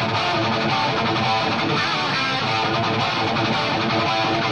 Thank you.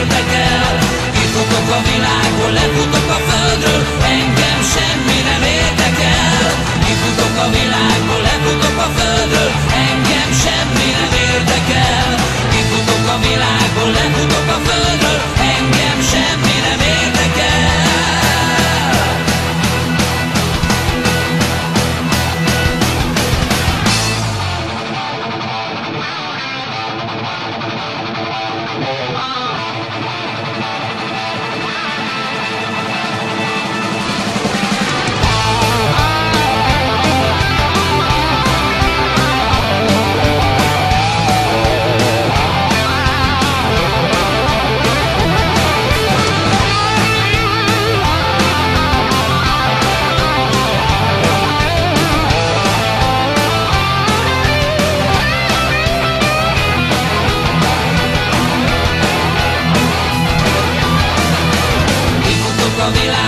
érdekel. Itt a világból lefutok de la